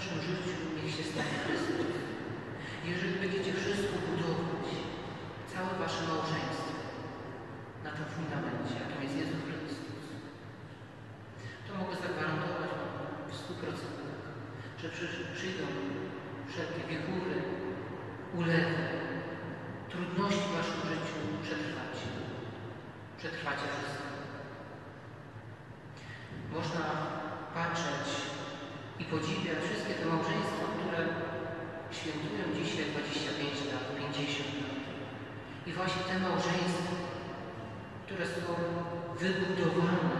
Waszym życiu niech się stanie Chrystus. Jeżeli będziecie wszystko budować, całe Wasze małżeństwo na tym fundamencie, jakim jest Jezus Chrystus, to mogę zagwarantować w stu procentach, że przy- przyjdą wszelkie wichury, ulewy, trudności w Waszym życiu przetrwacie. Przetrwacie wszystko. Można patrzeć i podziwiać wszystkie te małżeństwa, które świętują dzisiaj 25 lat, 50 lat. I właśnie te małżeństwa, które są wybudowane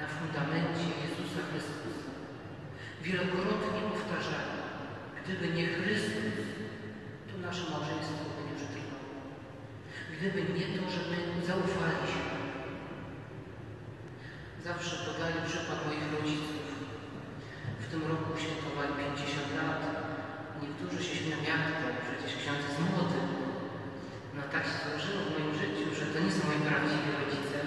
na fundamencie Jezusa Chrystusa. Wielokrotnie powtarzamy, gdyby nie Chrystus, to nasze małżeństwo by nie przetrwało. Gdyby nie to, że my zaufaliśmy. Zawsze podaję przykład moich rodziców. W tym roku świętowali 50 lat. Niektórzy się śmieją, jak to? Przecież ksiądz jest młody. No tak się złożyło w moim życiu, że to nie są moi prawdziwi rodzice.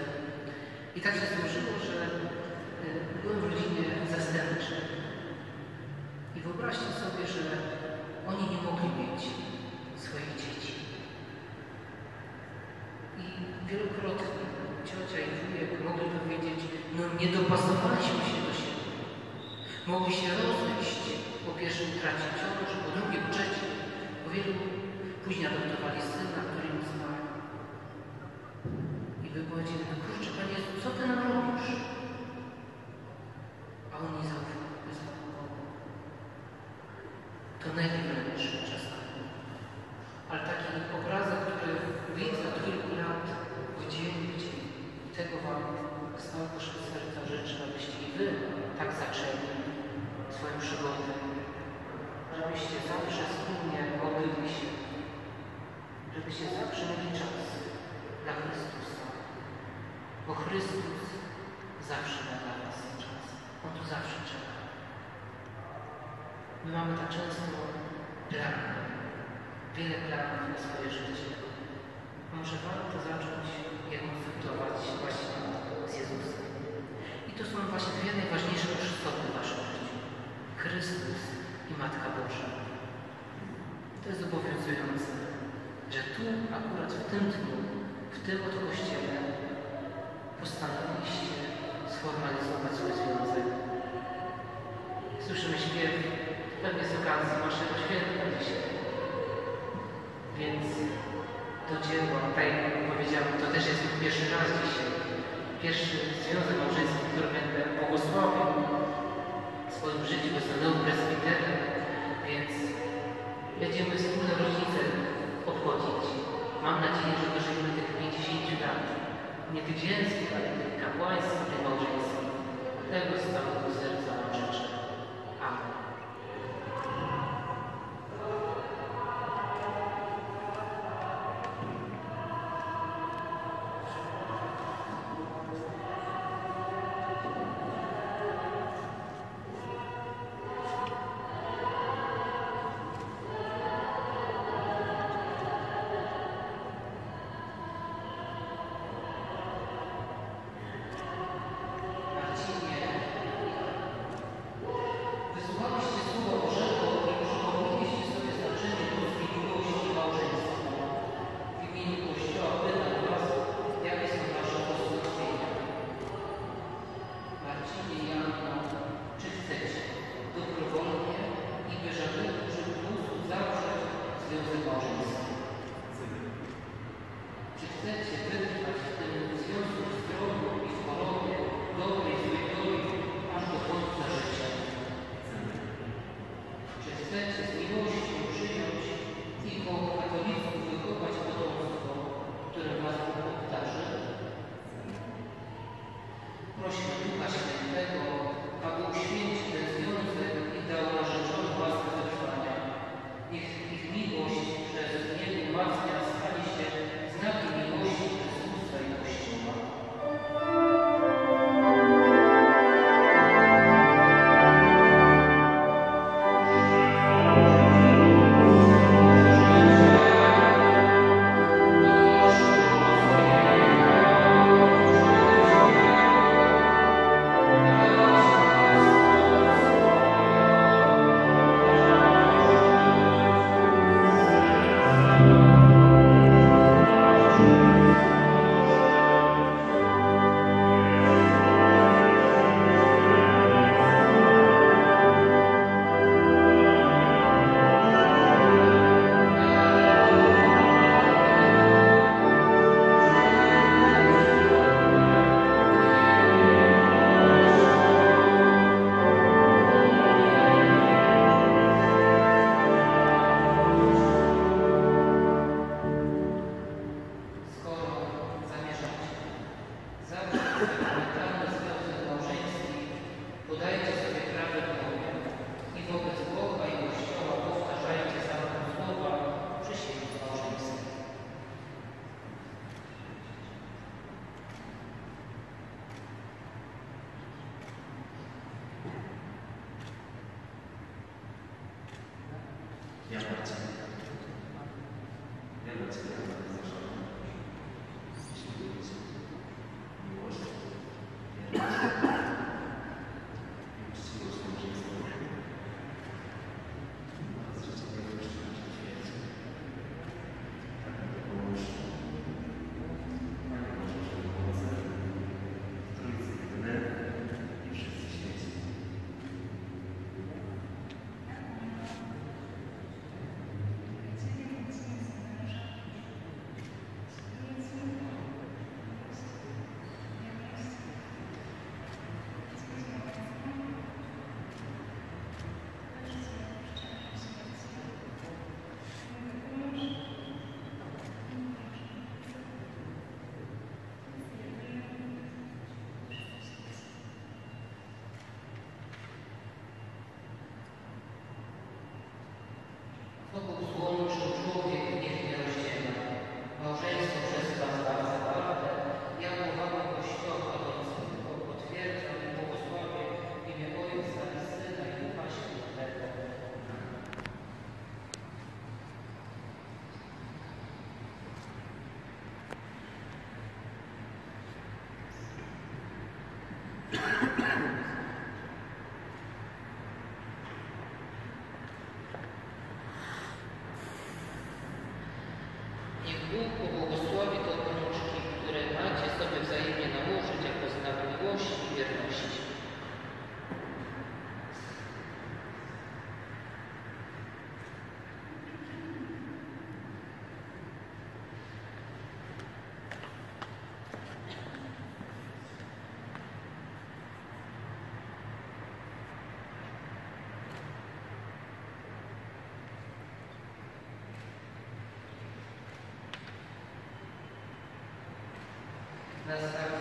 I tak się złożyło, że y, byłem w rodzinie zastępczej. I wyobraźcie sobie, że oni nie mogli mieć swoich dzieci. I wielokrotnie ciocia i wujek mogli powiedzieć, no nie dopasowaliśmy się do. Mogli się rozejść, po pierwsze utracić ciąż, po drugie trzecie, po wielu później adoptowali syna, który im zmarł. I by powiedzieli, no kurczę, Panie Jezu, co Ty nam robisz? A on nie zaufał, bez To najpierw Gracias. That's, that was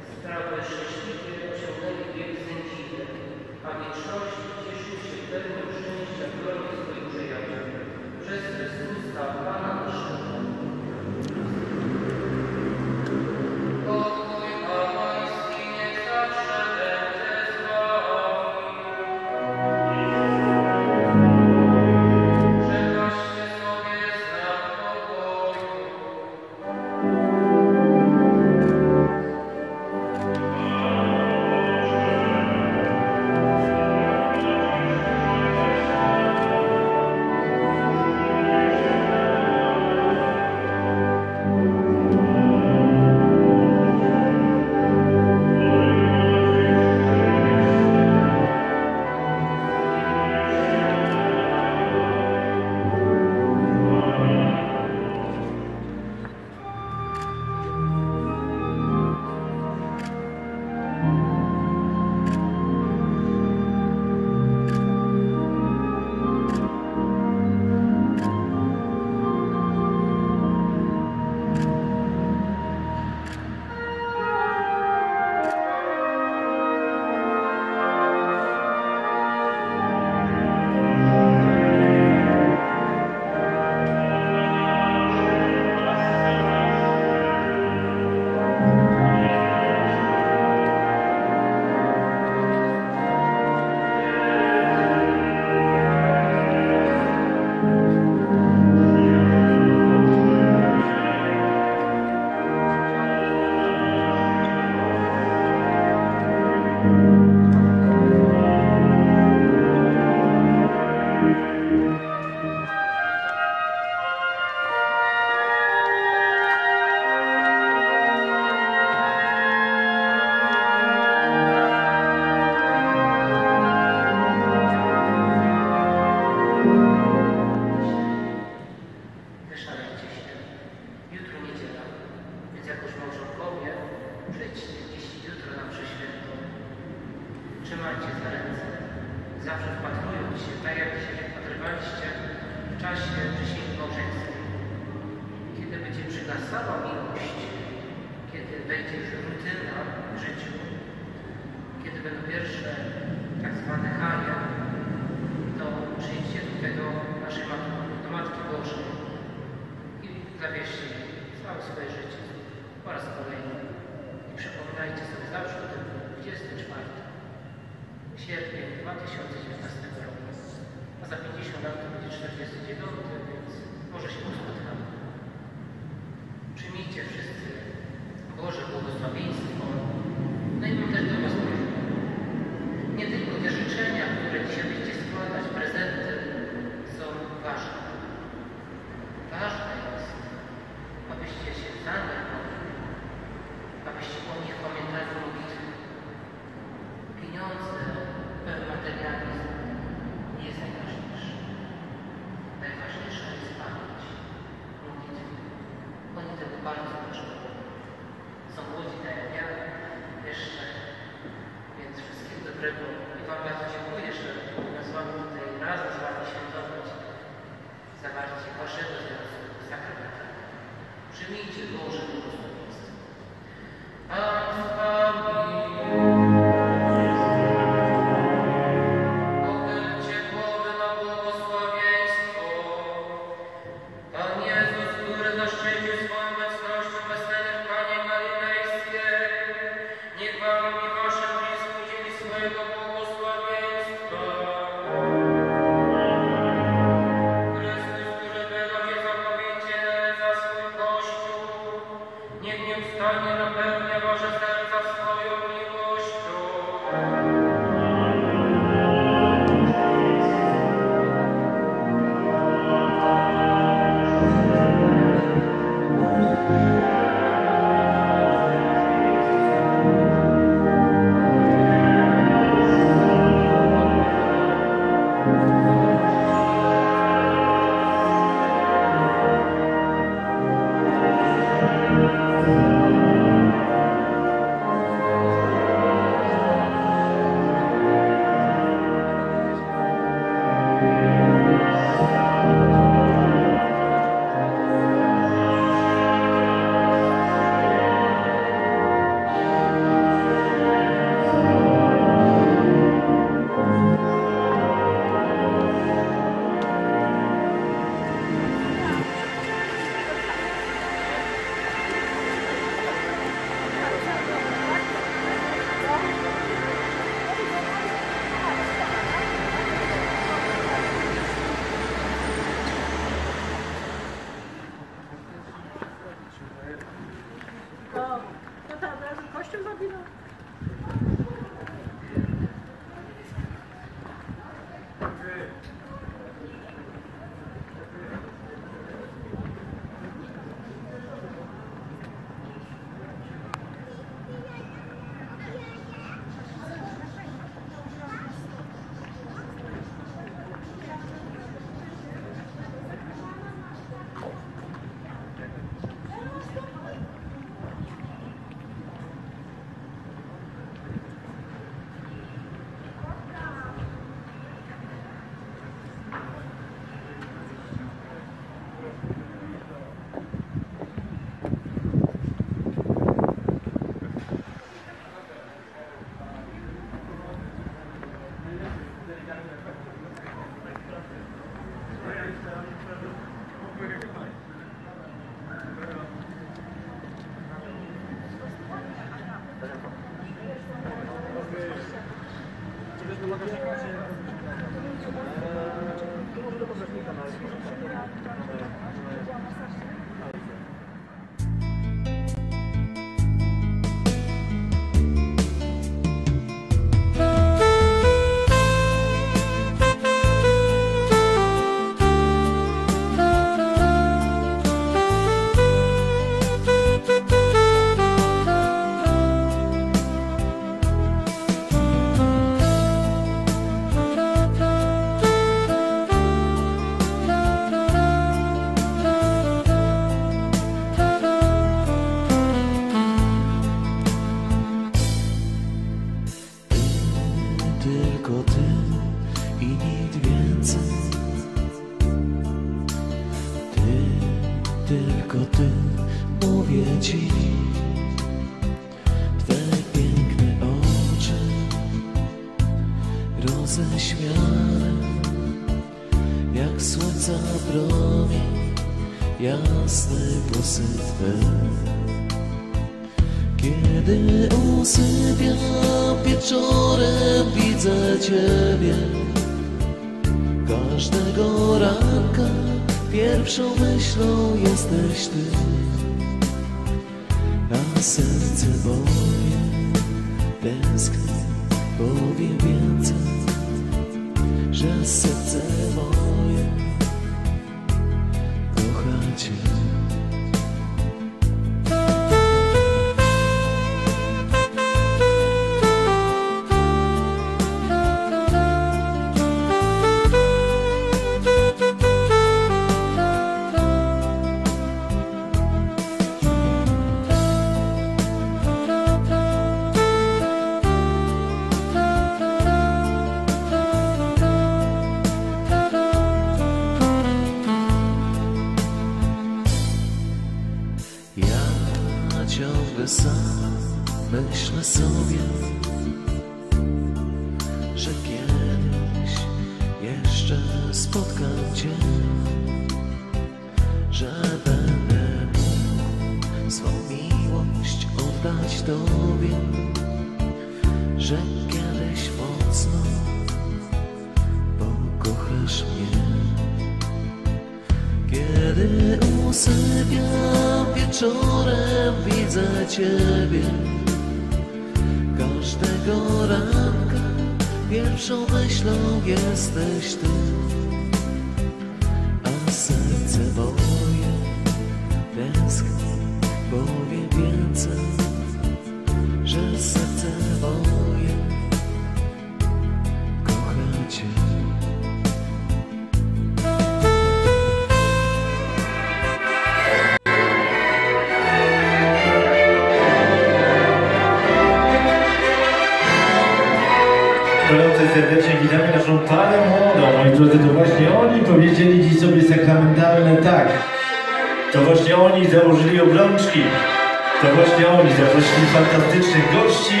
fantastycznych gości,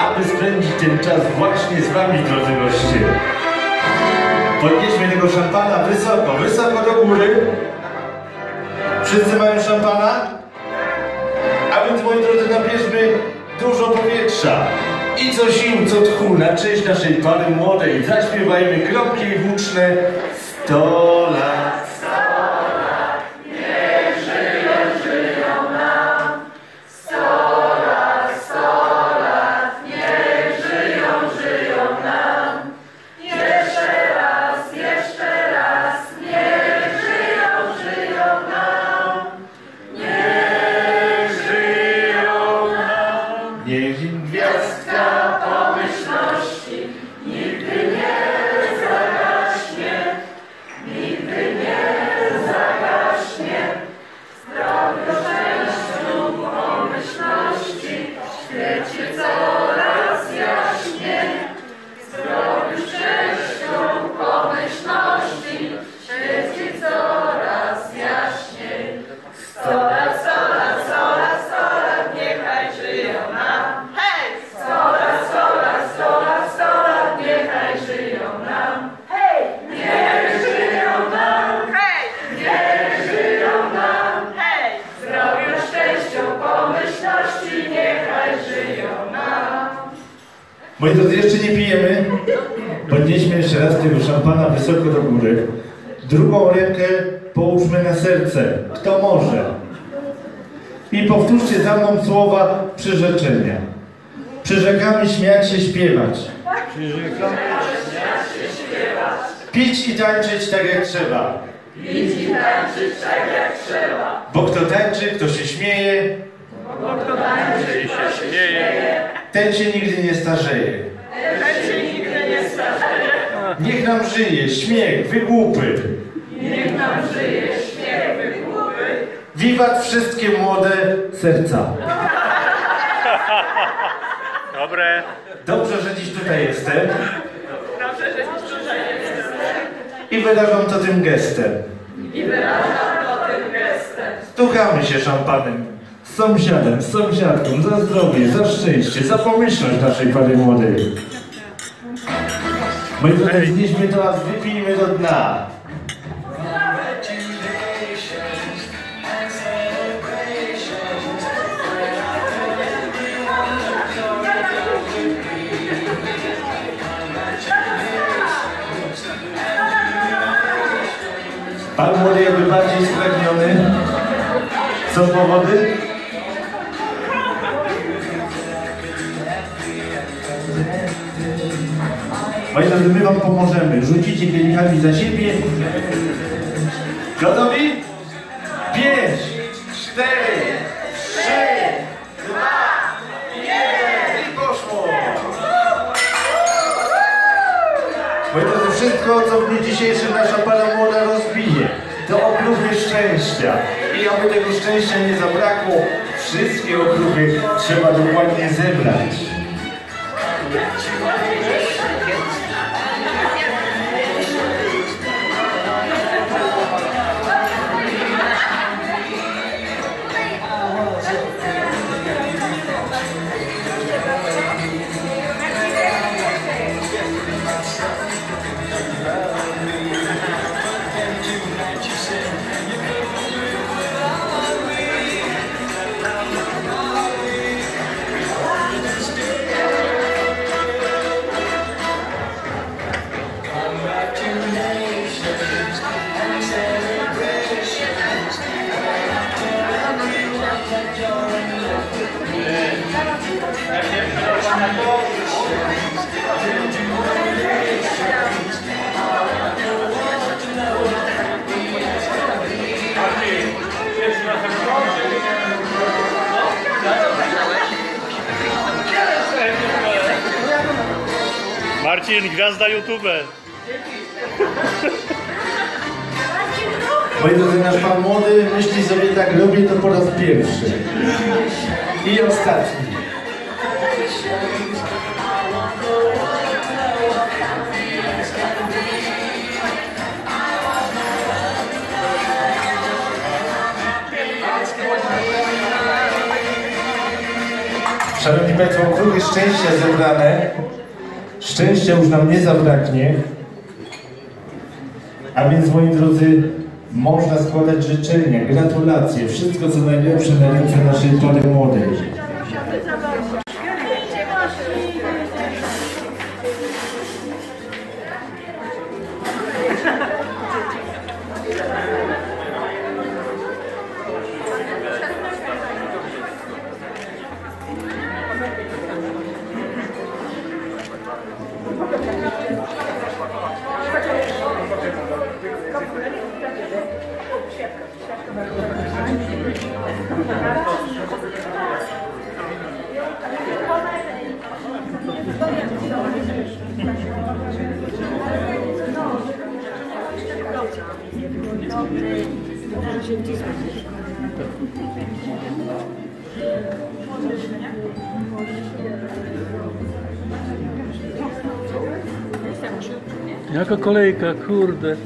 aby spędzić ten czas właśnie z Wami, drodzy goście. Podnieśmy tego szampana wysoko, wysoko śmiech, wygłupy. Niech nam żyje śmiech, wygłupy. Wiwat wszystkie młode serca. Dobre. Dobrze, że dziś tutaj jestem. I wyrażam to tym gestem. I wyrażam to tym gestem. Stukamy się szampanem. Sąsiadem, z sąsiadką, za zdrowie, za szczęście, za pomyślność naszej pary młodej. Drodzy, znieśmy to, a wypijmy do dna. Pan młody jakby bardziej spragniony. Są powody? Moi drodzy, my wam pomożemy. Rzucicie kielichami za siebie. Gotowi? Pięć, cztery, trzy, dwa, jeden i poszło! Moi drodzy, wszystko, co w dniu dzisiejszym nasza Pana Młoda rozbije, to okruchy szczęścia. I aby tego szczęścia nie zabrakło, wszystkie okruchy trzeba dokładnie zebrać. Marcin, gwiazda YouTube. Moi drodzy, nasz Pan Młody myśli sobie tak, robię to po raz pierwszy. I ostatni. Szanowni Państwo, kruchy szczęścia zebrane. Szczęścia już nam nie zabraknie. A więc, moi drodzy, można składać życzenia, gratulacje, wszystko co najlepsze na ręce naszej pary młodej. Kolejka, kurde.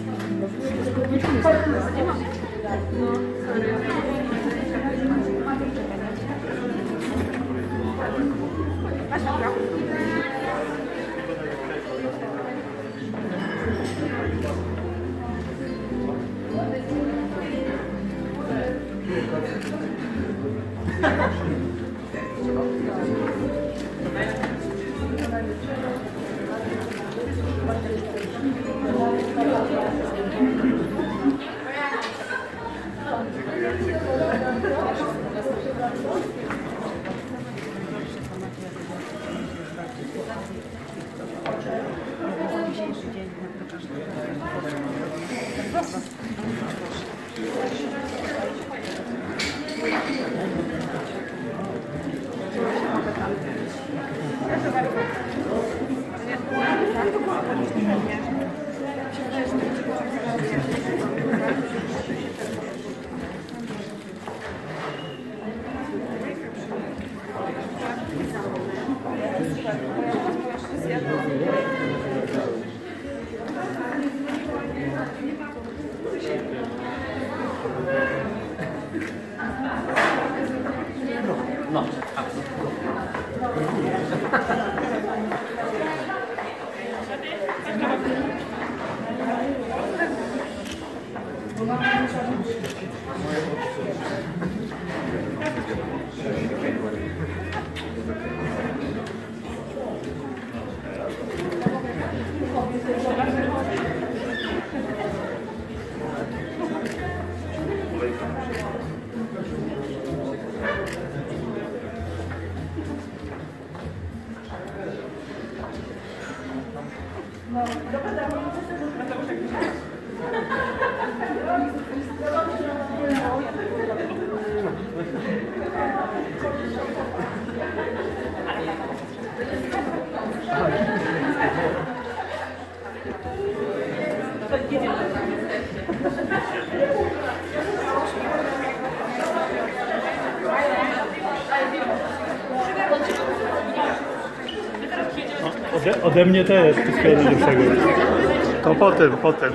Ode, mnie też wszystkiego najlepszego. To potem, potem.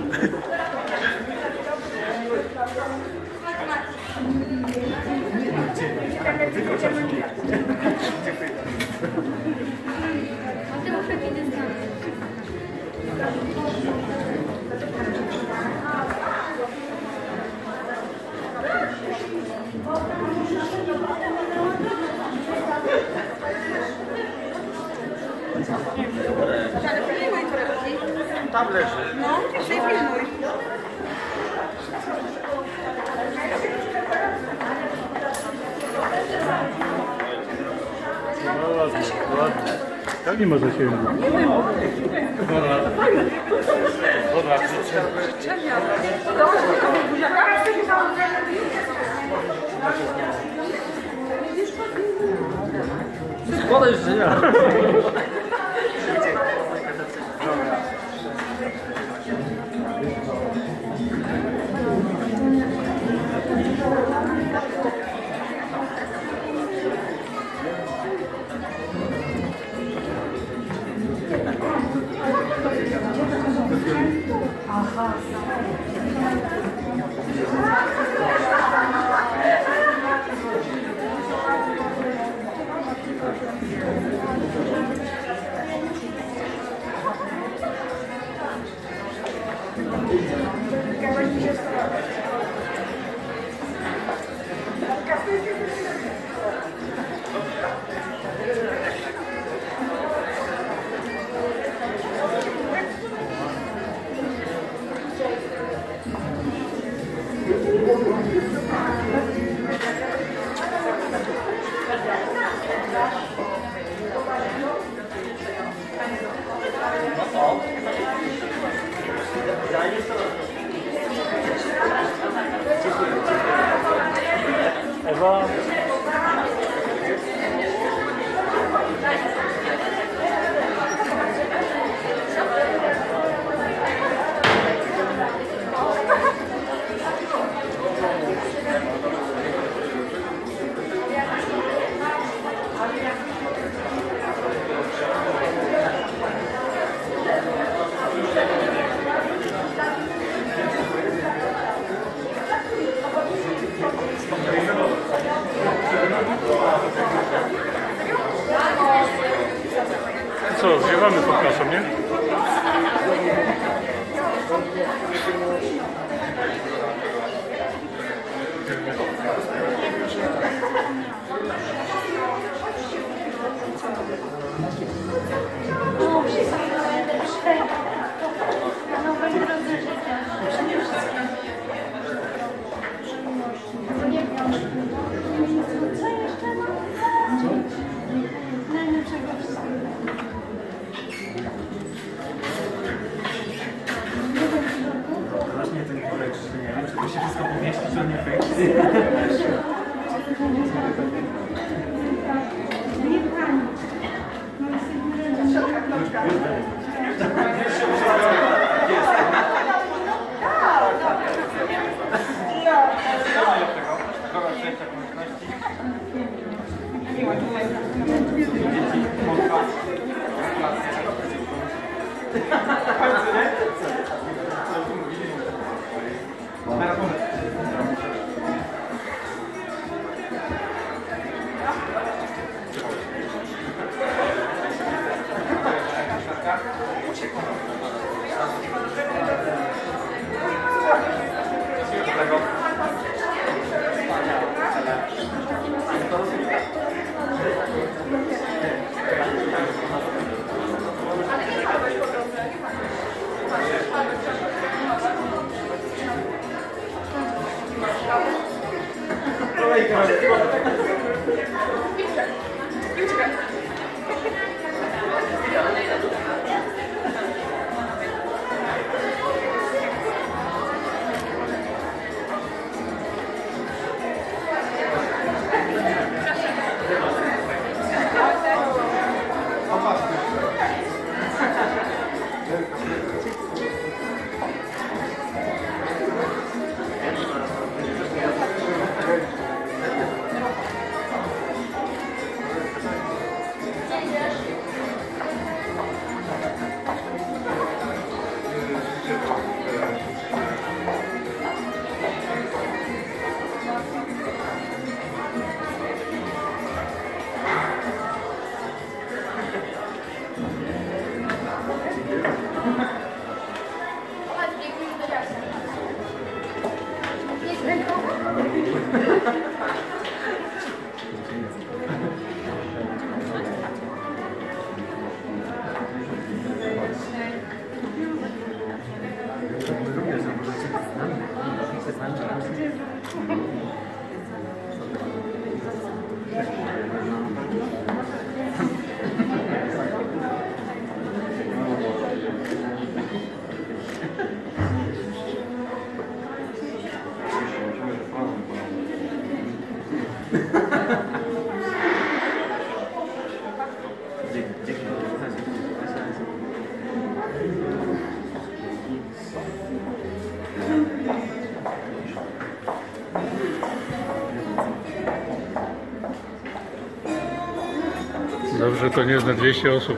Dobrze, いくつか。To nie jest na 200 osób.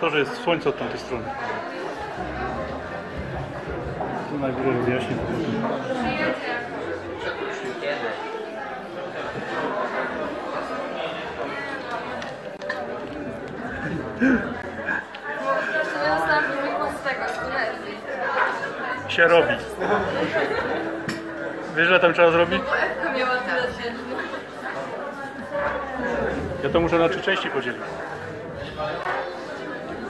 to, że jest słońce od tamtej strony. Tu na górę rozjaśnię. się robi. Wiesz, ile tam trzeba zrobić? Ja to muszę na trzy części podzielić.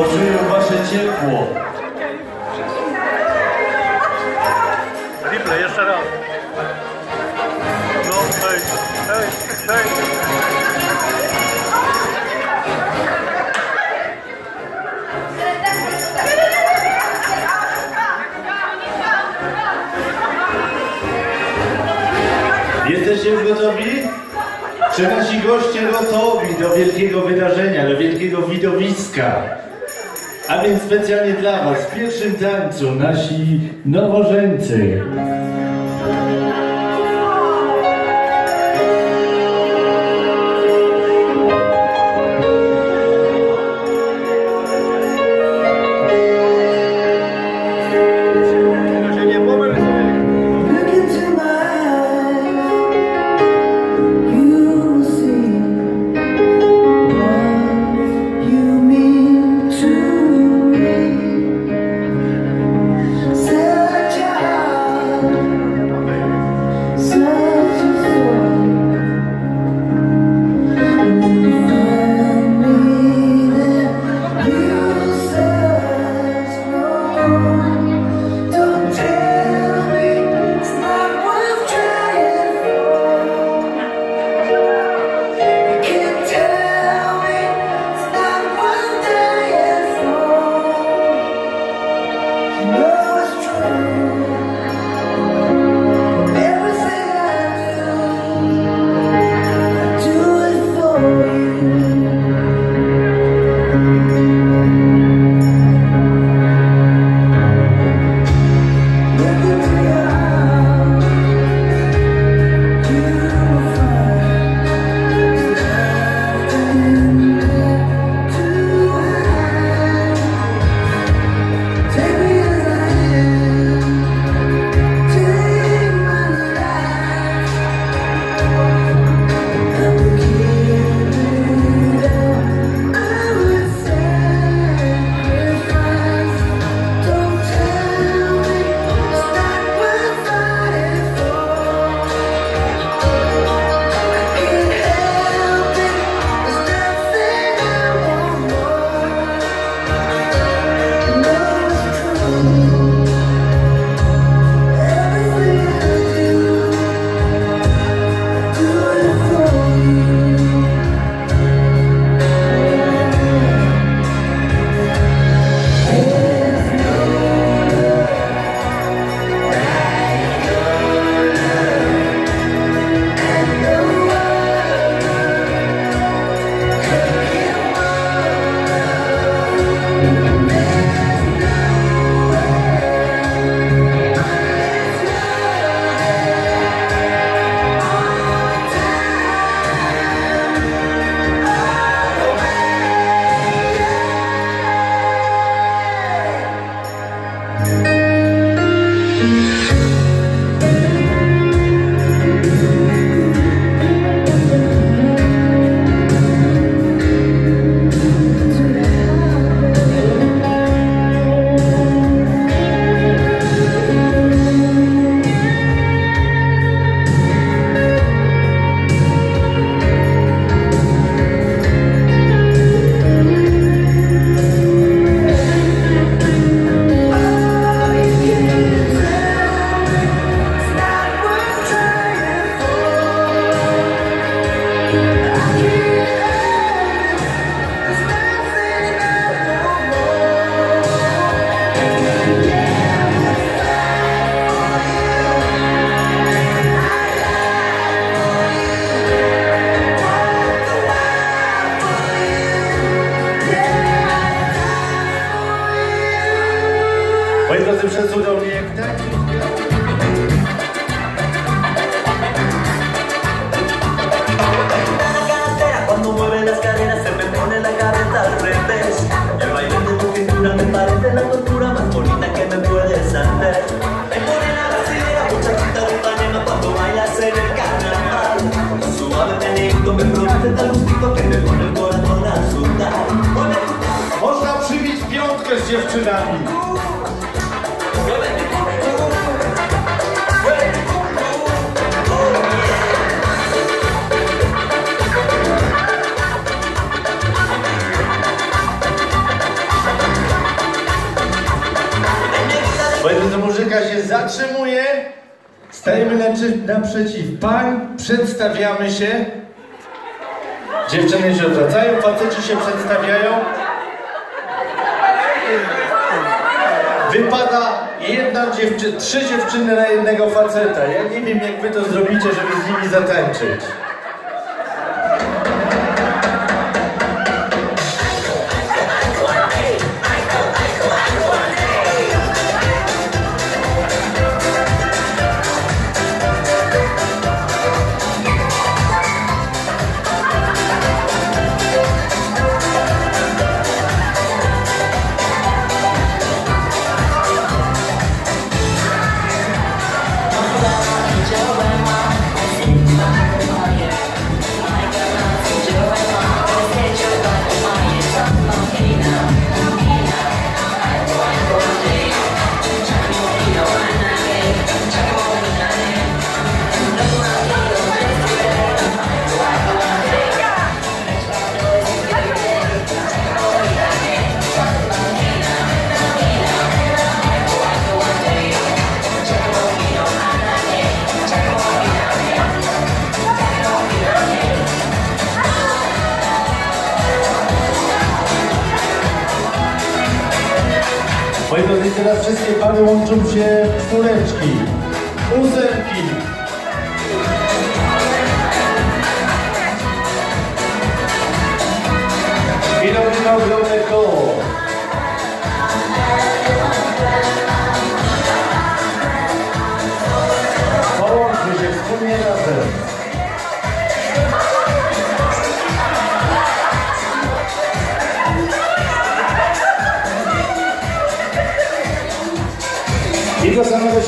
Poczują wasze ciepło. Ripley, jeszcze raz. No, hej, hej, hej. Jesteście gotowi? Czy nasi goście gotowi do wielkiego wydarzenia, do wielkiego widowiska? specjalnie dla Was w pierwszym tańcu nasi nowożeńcy.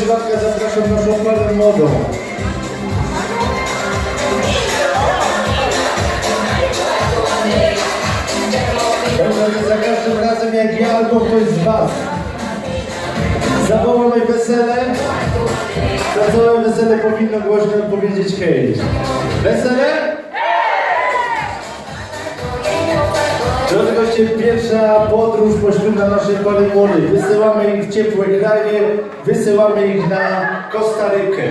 Żywatka zapraszam naszą parę młodą. za każdym razem jak ja albo ktoś z Was zawołamy wesele, na całe wesele powinno głośno odpowiedzieć hej. Wesele? pierwsza podróż poślubna naszej Palimury. Wysyłamy ich w ciepłe kraje, wysyłamy ich na Kostarykę.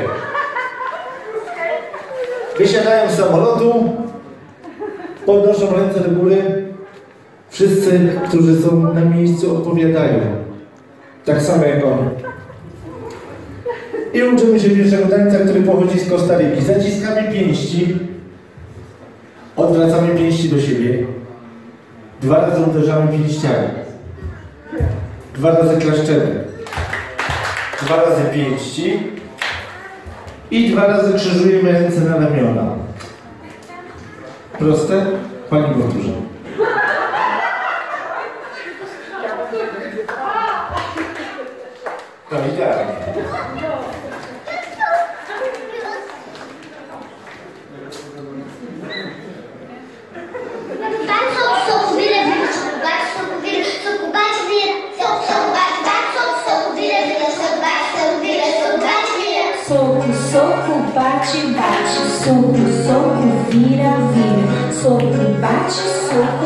Wysiadają z samolotu, podnoszą ręce do góry. Wszyscy, którzy są na miejscu, odpowiadają. Tak samo jak on. I uczymy się pierwszego tańca, który pochodzi z Kostaryki. Zaciskamy pięści, odwracamy pięści do siebie. Dwa razy uderzamy pięściami. Dwa razy klaszczemy. Dwa razy pięści. I dwa razy krzyżujemy ręce na ramiona. Proste? Pani Borturza. To idealnie. sopro, sopro, vira, vira, sopro, bate, sopro.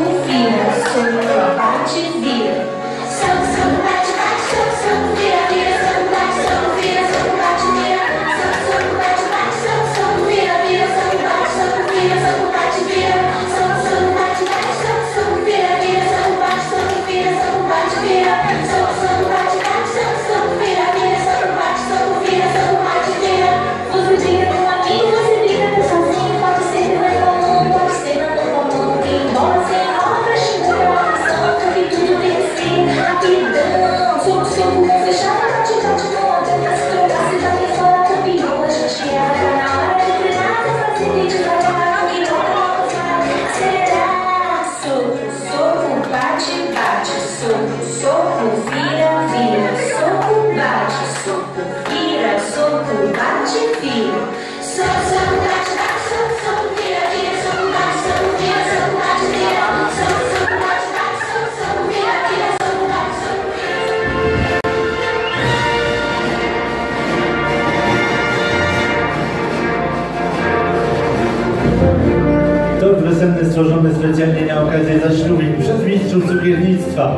Stworzony specjalnie na okazję zaślubin przez mistrzów cukiernictwa.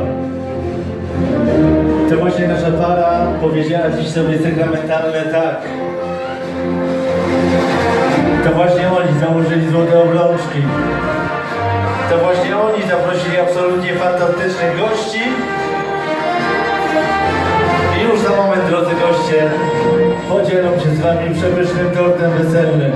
To właśnie nasza para powiedziała dziś sobie sakramentalne tak. To właśnie oni założyli złote obrączki. To właśnie oni zaprosili absolutnie fantastycznych gości. I już za moment, drodzy goście, podzielą się z wami przepysznym tortem weselnym.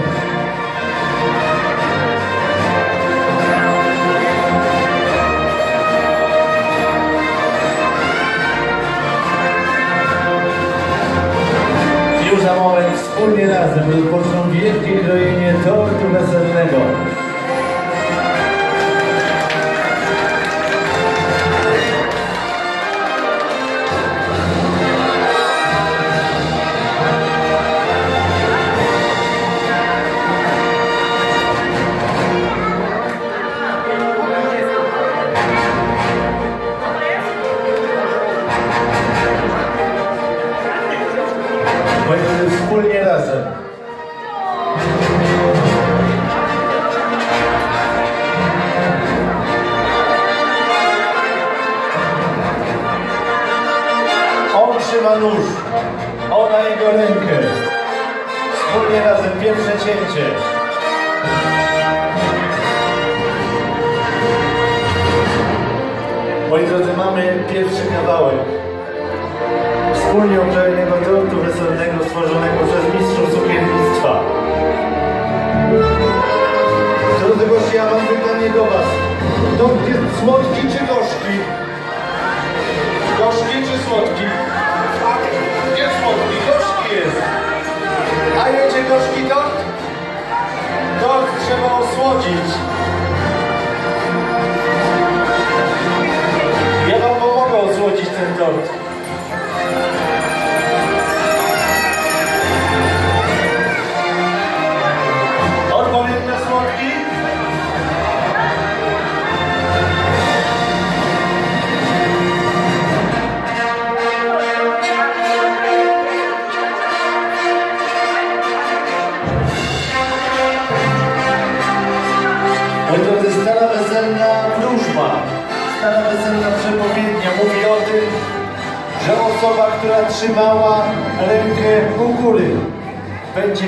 Wspólnie razem rozpoczną wielkie krojenie tortu weselnego. Wspólnie razem. On nóż, ona jego rękę. Wspólnie razem pierwsze cięcie. Moi drodzy, mamy pierwszy kawałek wspólnie obżajonego ja mam pytanie do Was. Tort jest słodki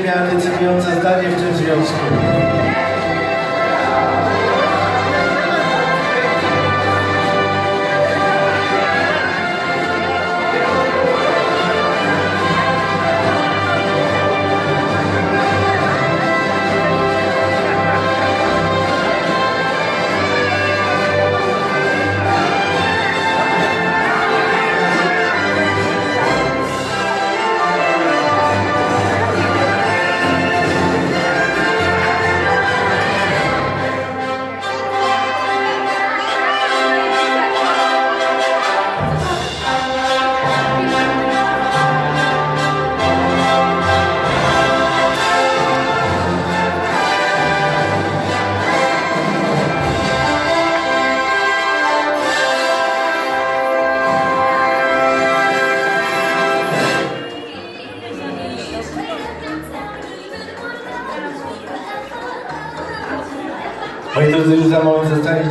będzie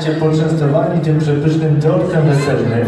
zostaliście poczęstowani tym przepysznym tortem weselnym.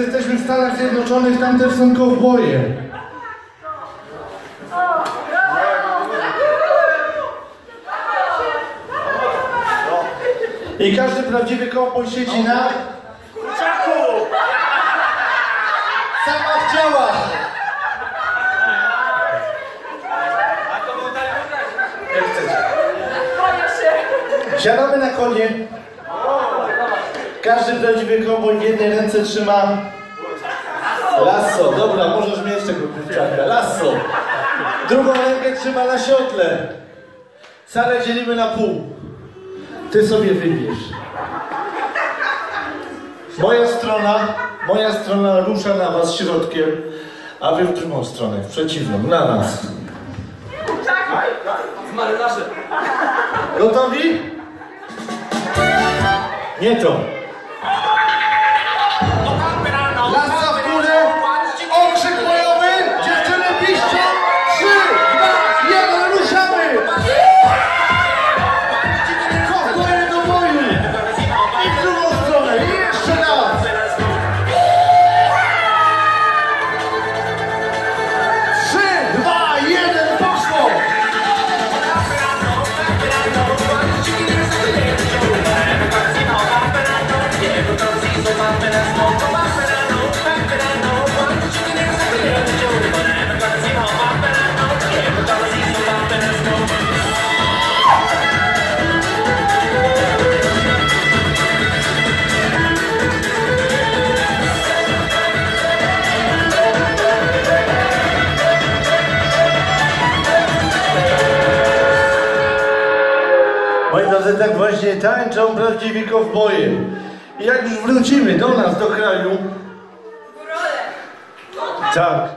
Jesteśmy w Stanach Zjednoczonych, tam też są kowboje. I każdy prawdziwy kowboj siedzi na... Kurczaku! Sama chciała! Jak chcecie. Siadamy na konie. Każdy prawdziwy kowboj trzyma lasso. Dobra, możesz mieć tego kurczaka. Lasso. Drugą rękę trzyma na siodle. Salę dzielimy na pół. Ty sobie wybierz. Moja strona, moja strona rusza na was środkiem, a wy w drugą stronę, w przeciwną, na nas. Z marynarzem. Gotowi? Nie to. Drodzy, tak właśnie tańczą prawdziwi kowboje. I jak już wrócimy do nas, do kraju... Tak.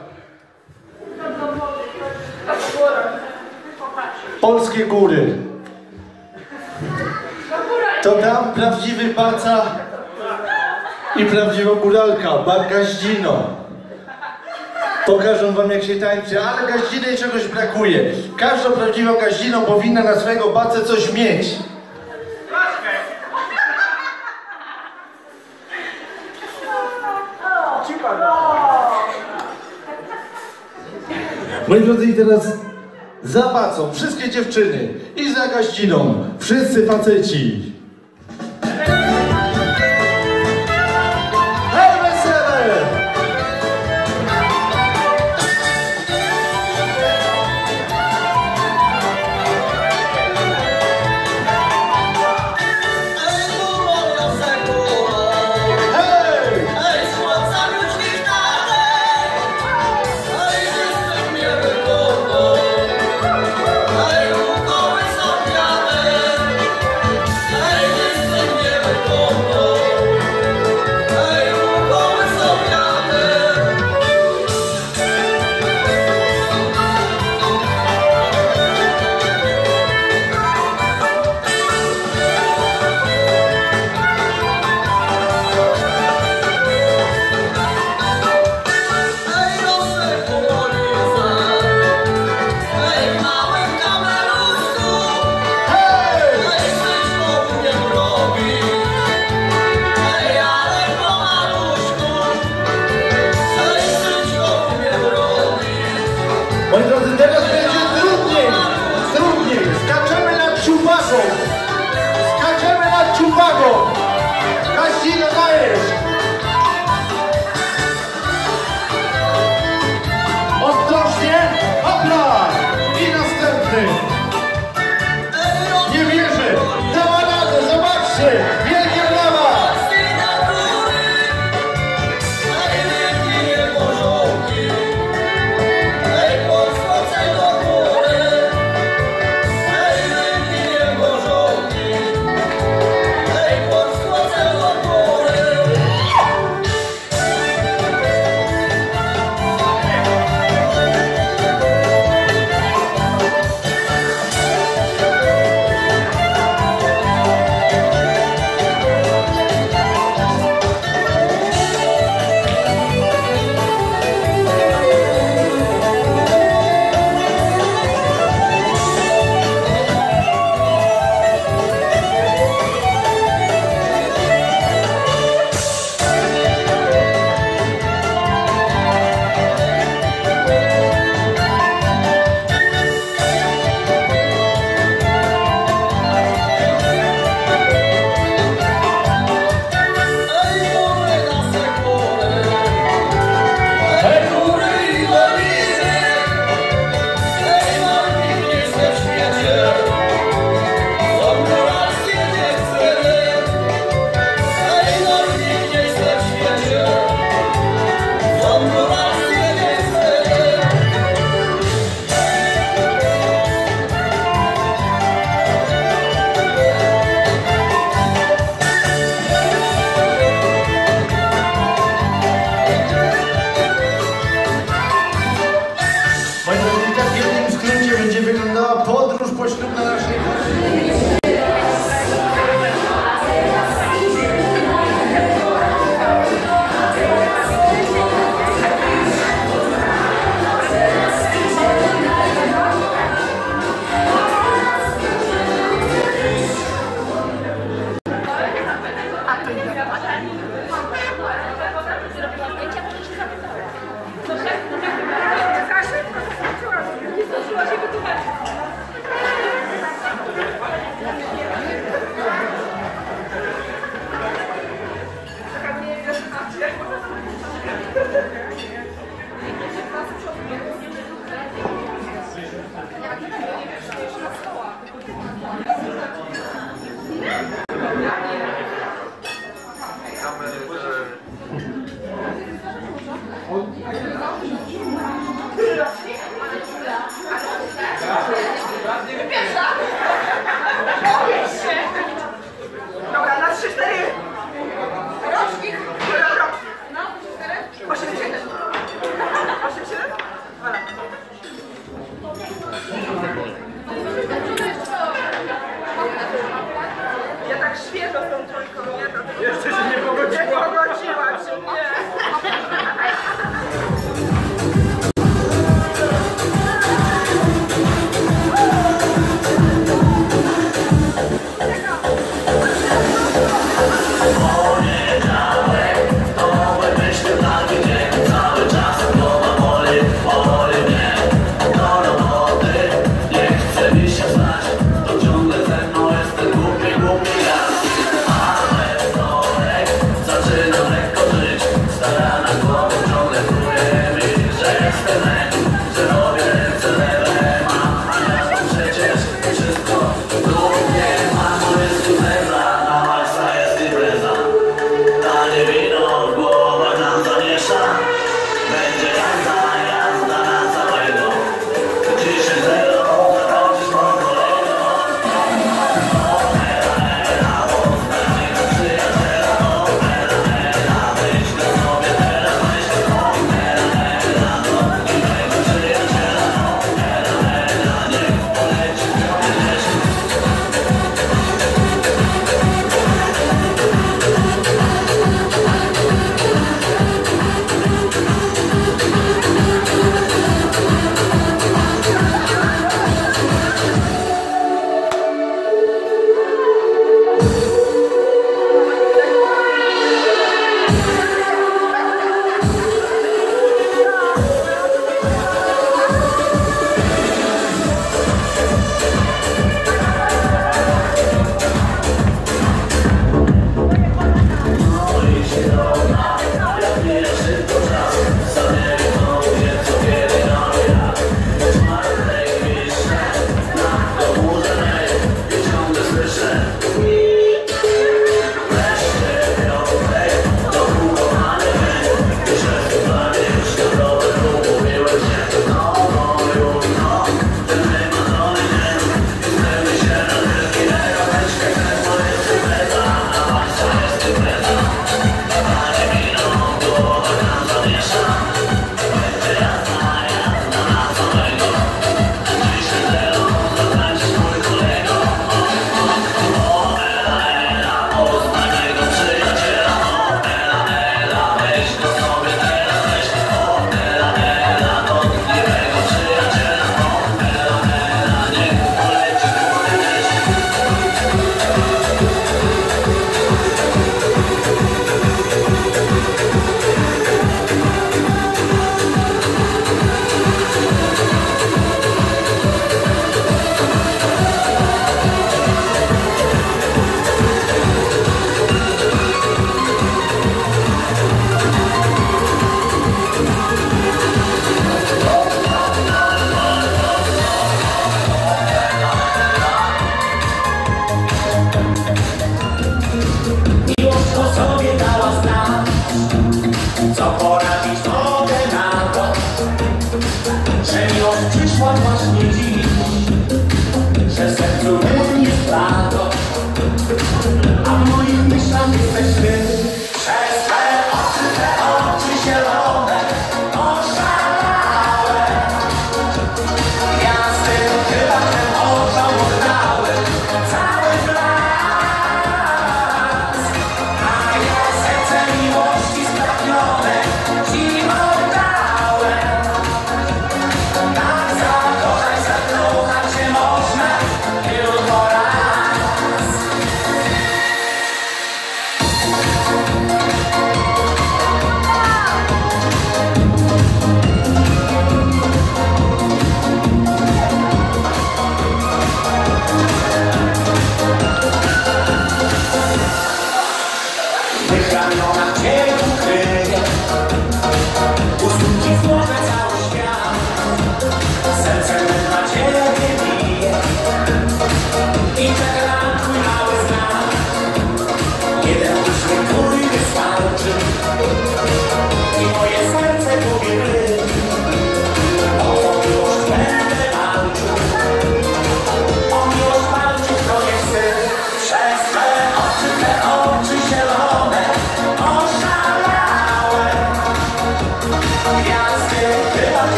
Polskie góry. To tam prawdziwy baca i prawdziwa góralka, Bagaździno. Pokażę wam jak się tańczy, ale gaździny czegoś brakuje. Każda prawdziwa gaździno powinna na swojego bacę coś mieć. Moi drodzy, i teraz za bacą wszystkie dziewczyny i za gaździną wszyscy faceci.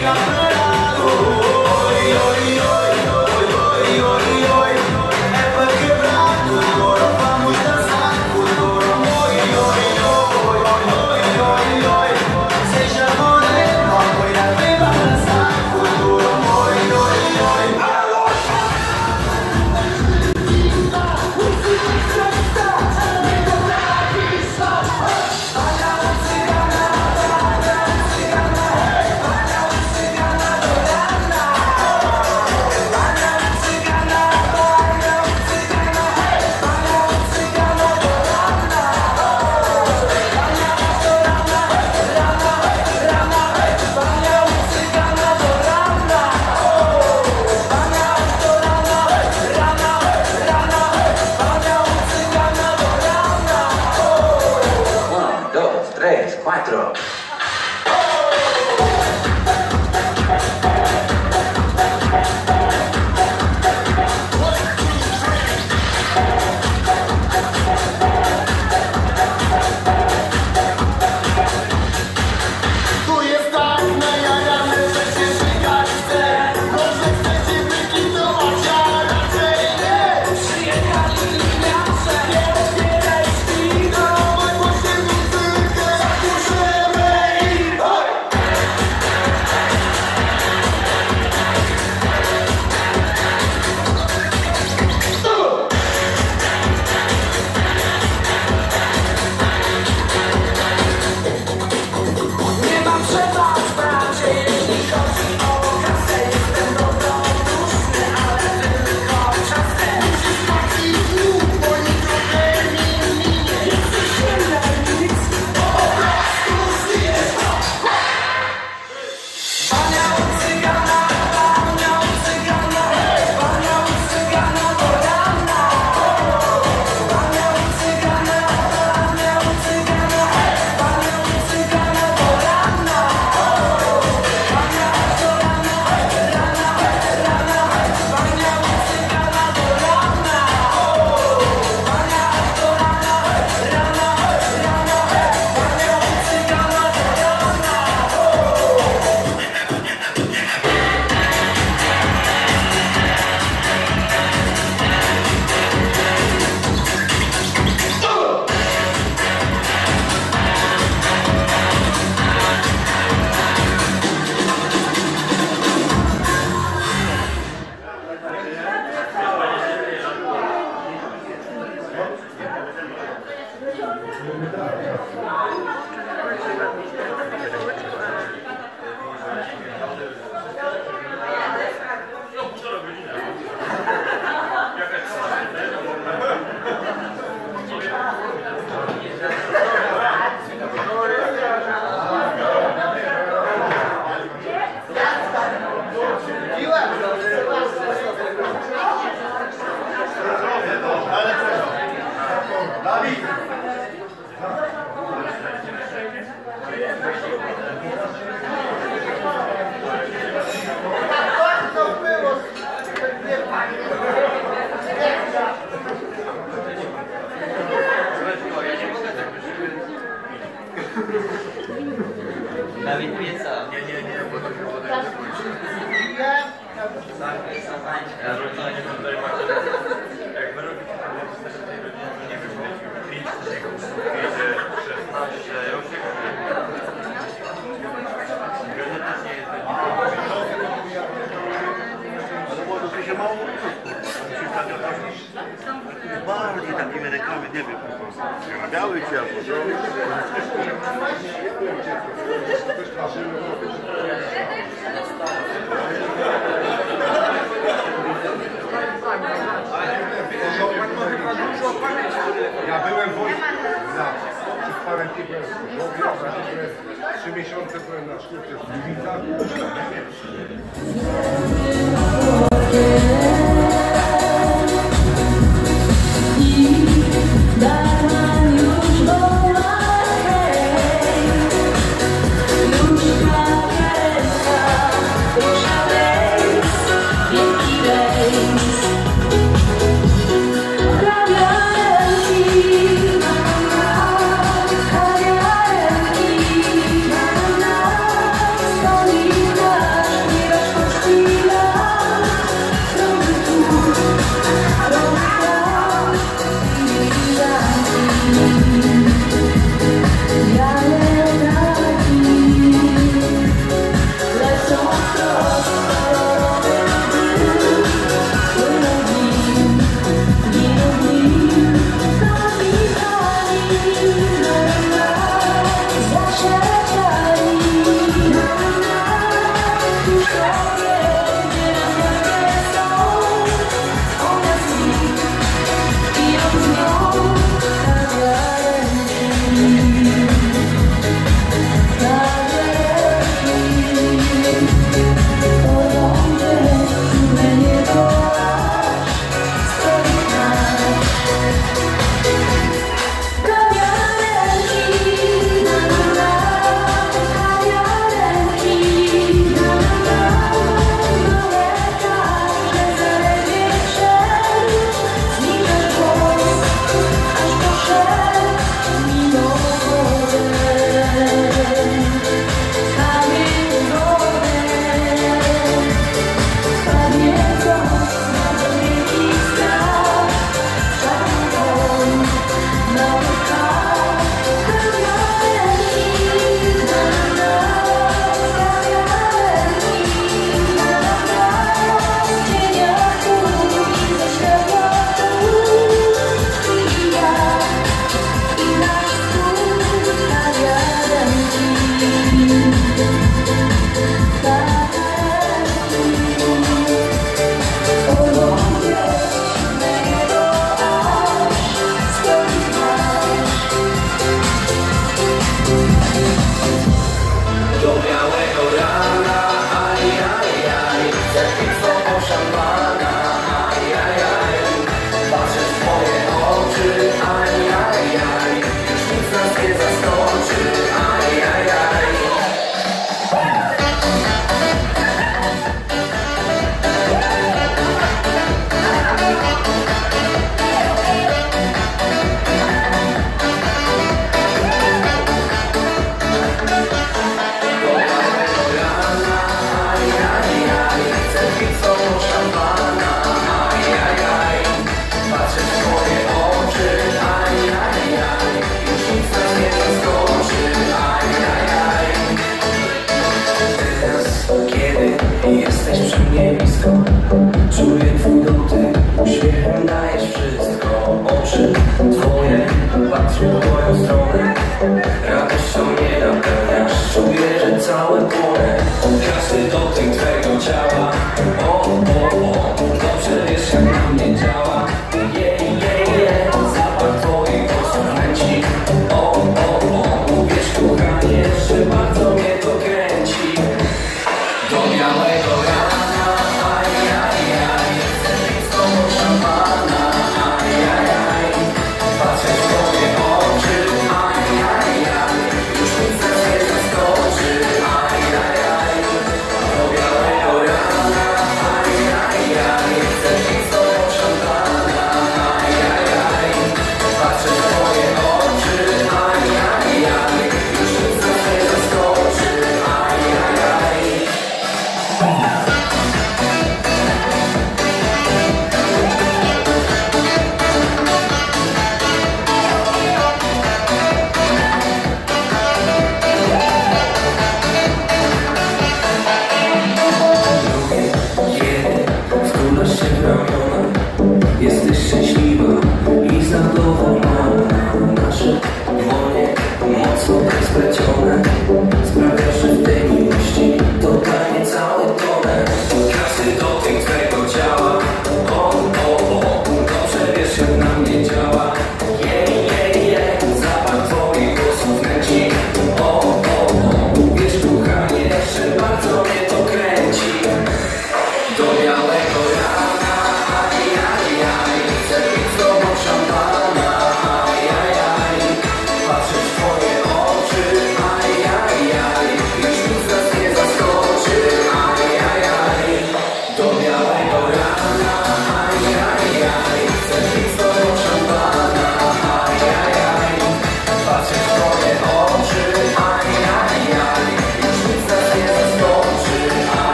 이런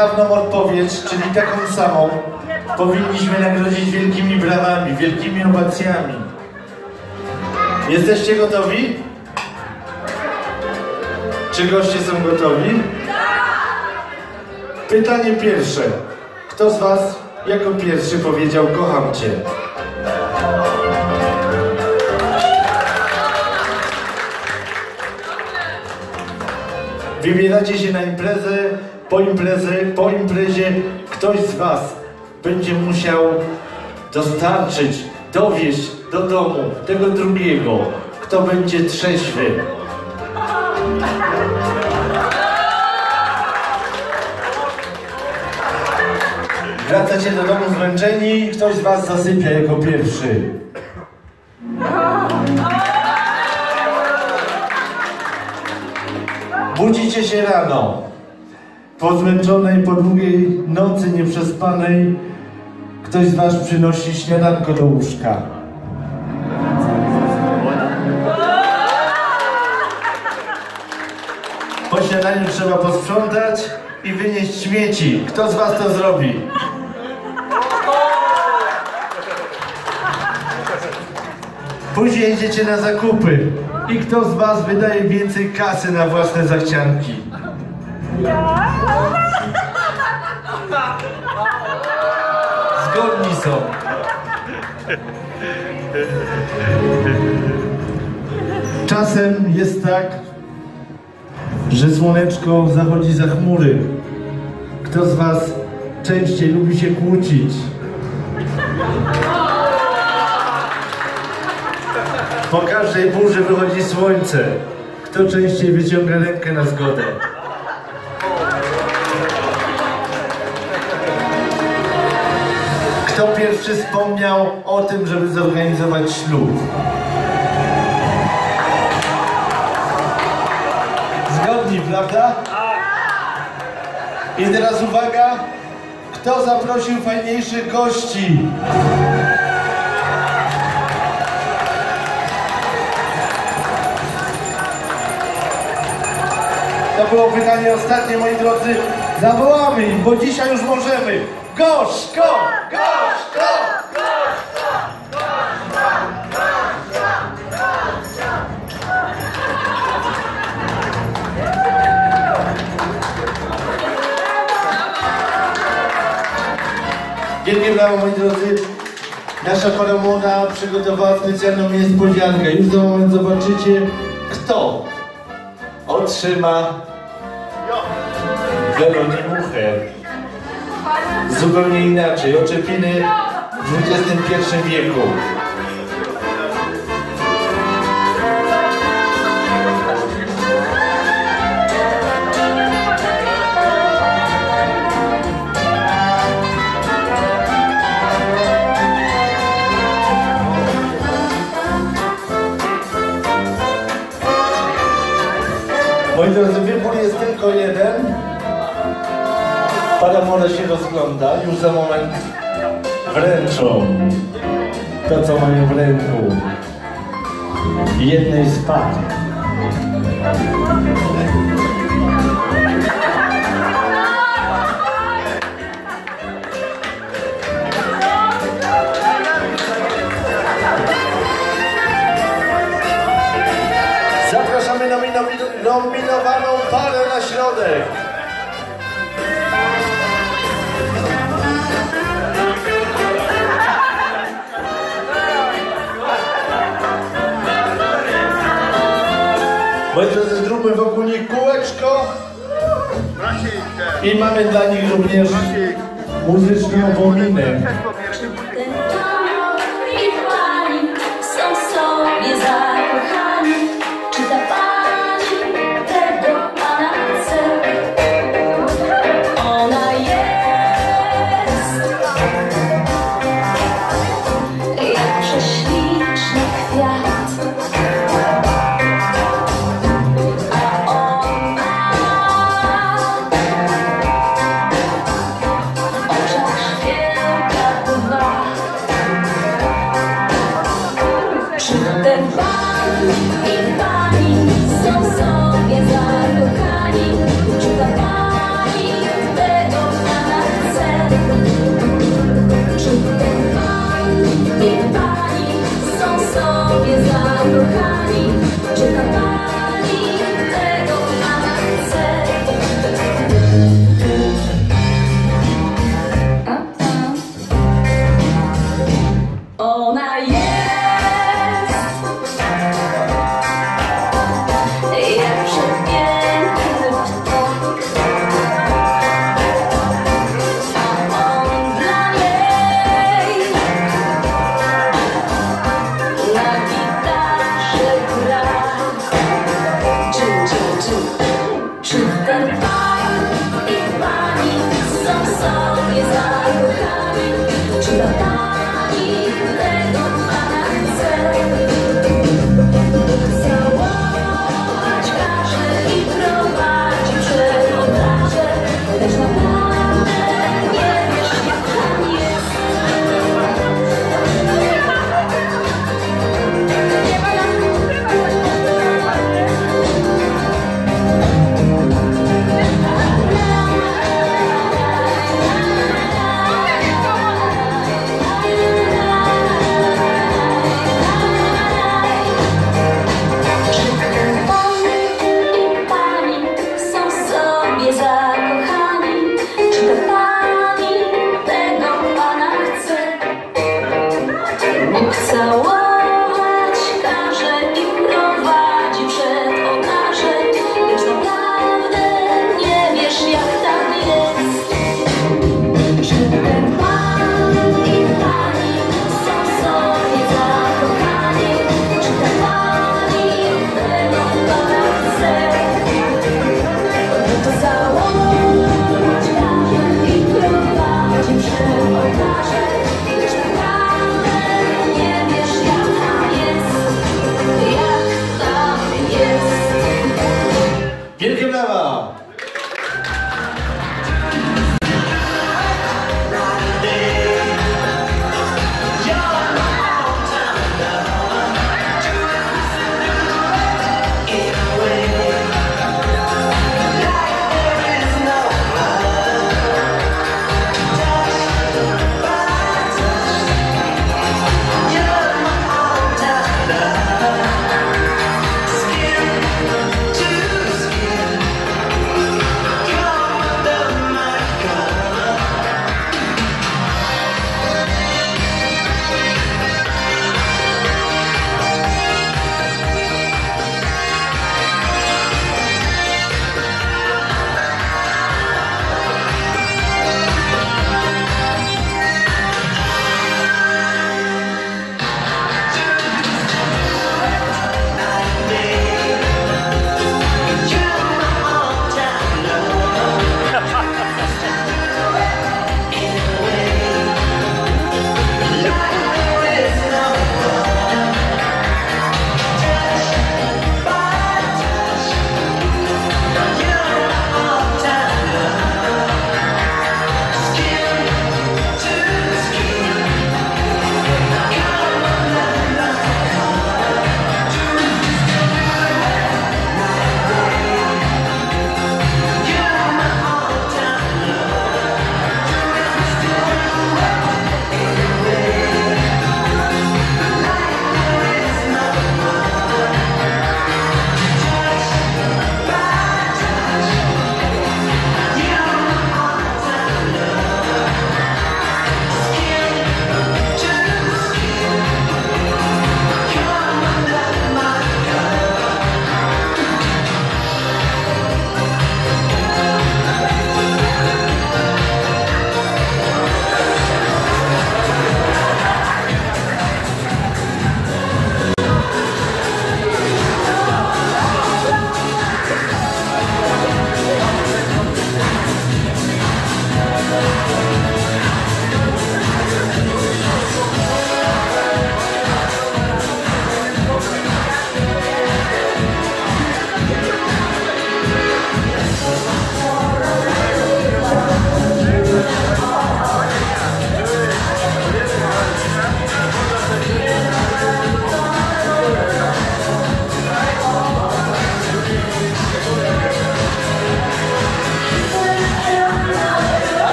poprawną odpowiedź, czyli taką samą, powinniśmy nagrodzić wielkimi brawami, wielkimi owacjami. Jesteście gotowi? Czy goście są gotowi? Pytanie pierwsze. Kto z Was jako pierwszy powiedział kocham Cię? Wybieracie się na imprezę, po imprezę, po imprezie ktoś z Was będzie musiał dostarczyć, dowieść do domu tego drugiego, kto będzie trzeźwy. Wracacie do domu zmęczeni, ktoś z Was zasypia jako pierwszy. Budzicie się rano. Po zmęczonej, po długiej nocy nieprzespanej ktoś z Was przynosi śniadanko do łóżka. Po śniadaniu trzeba posprzątać i wynieść śmieci. Kto z Was to zrobi? Później jedziecie na zakupy. I kto z Was wydaje więcej kasy na własne zachcianki? Zgodni są. Czasem jest tak, że słoneczko zachodzi za chmury. Kto z Was częściej lubi się kłócić? Po każdej burzy wychodzi słońce. Kto częściej wyciąga rękę na zgodę? Kto pierwszy wspomniał o tym, żeby zorganizować ślub? Zgodni, prawda? I teraz uwaga, kto zaprosił fajniejszych gości? To było pytanie ostatnie, moi drodzy. Zawołamy bo dzisiaj już możemy. Gorzko! Gorzko! udało, moi drodzy. Nasza paromona przygotowała specjalną niespodziankę. Już za moment zobaczycie, kto otrzyma Weronimuchę. Zupełnie inaczej, oczepiny w XXI wieku. Moi drodzy, wybór jest tylko jeden. Pada młoda się rozgląda, już za moment wręczą to, co mają w ręku. Jednej z pań. zróbmy wokół nich kółeczko. I mamy dla nich również muzyczną pominę.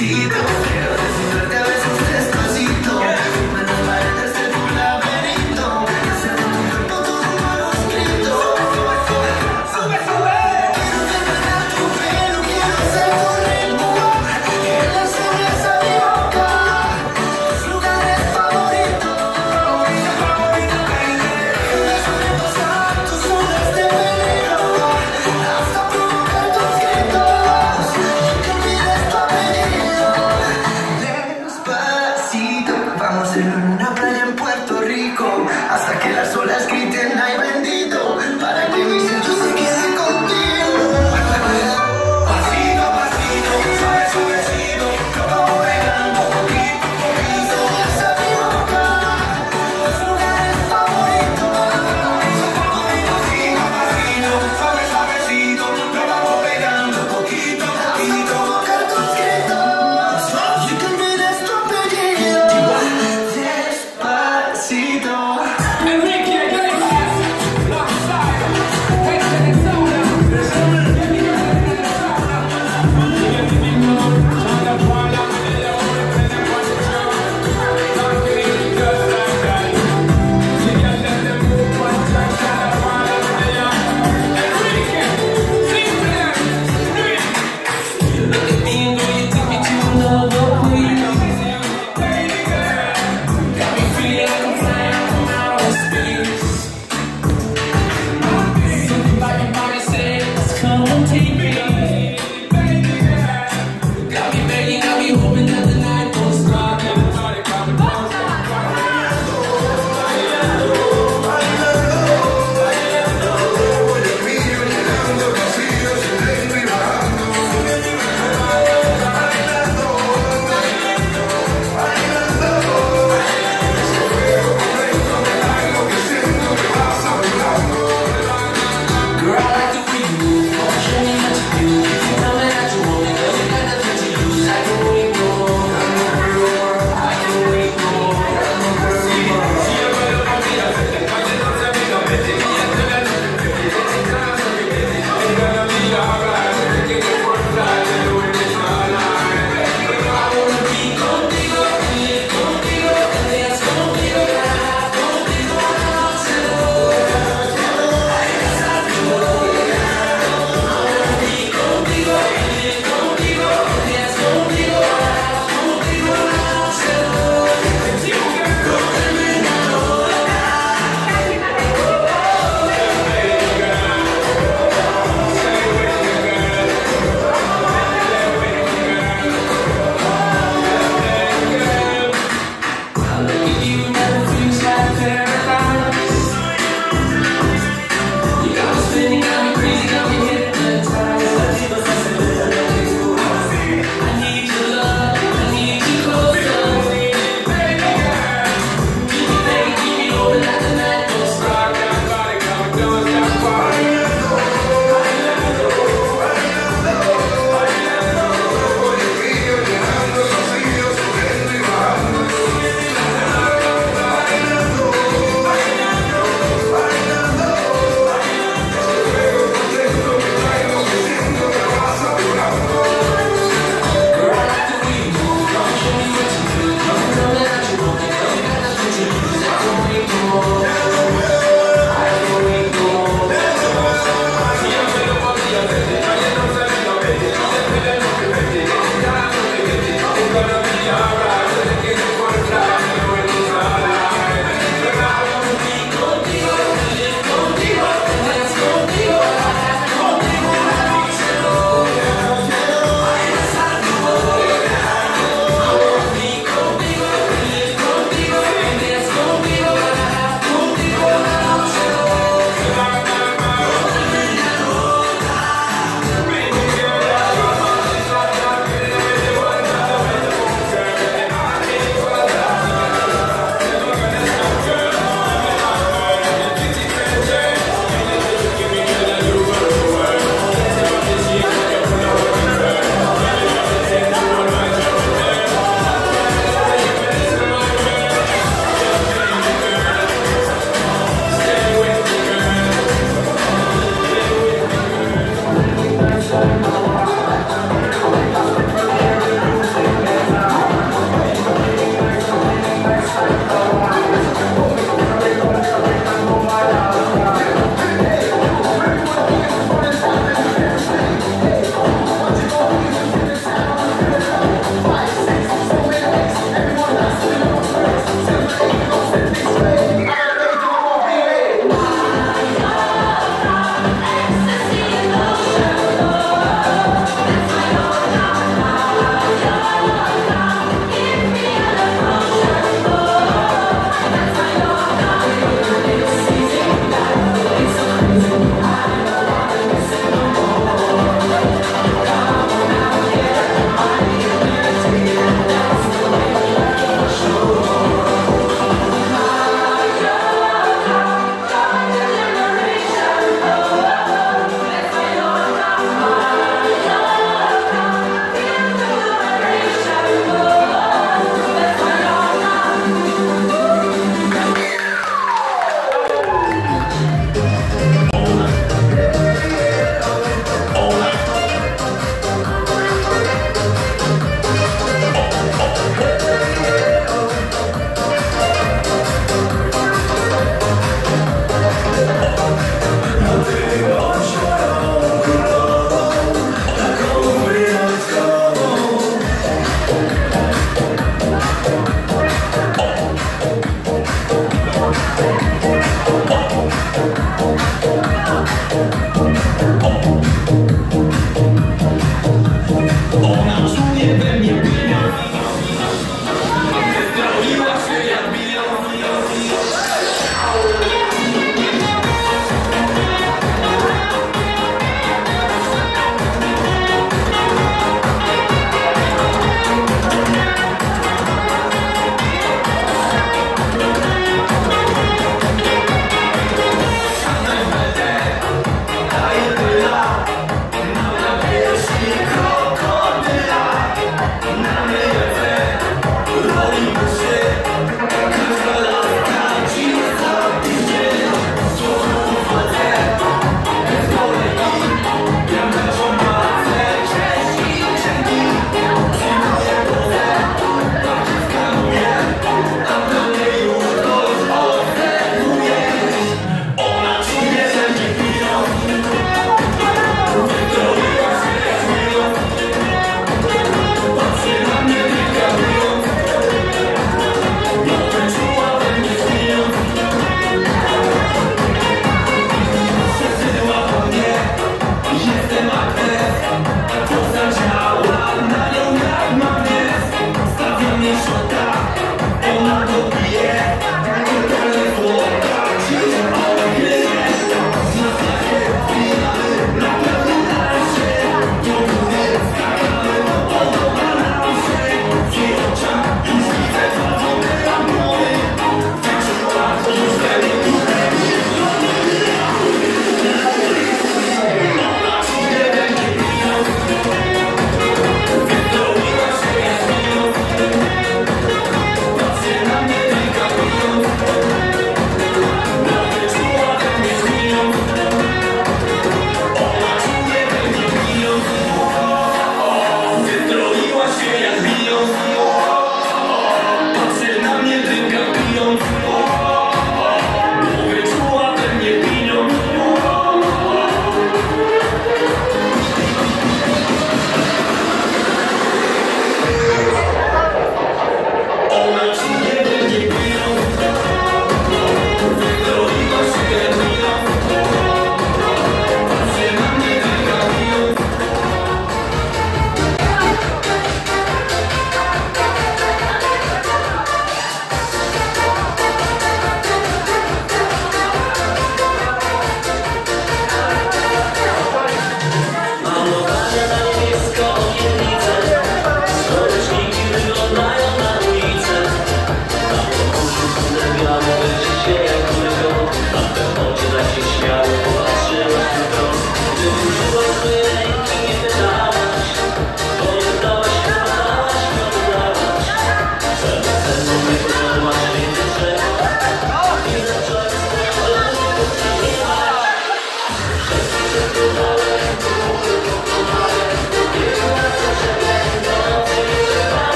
see the